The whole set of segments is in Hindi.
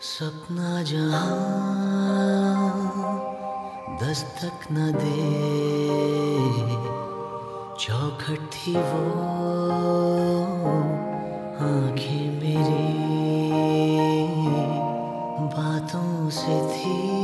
सपना जहाँ दस्तक न दे चौखट थी वो आँखें मेरी बातों से थी।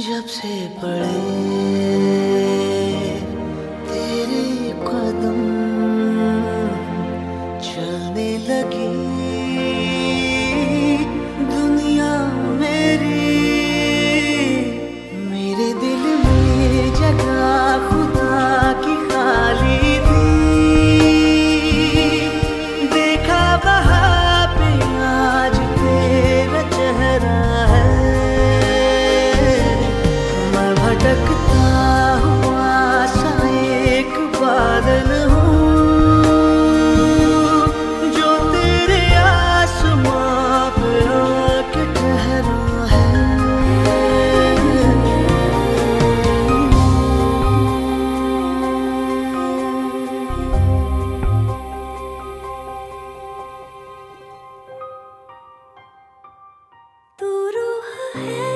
जब से पड़े। head.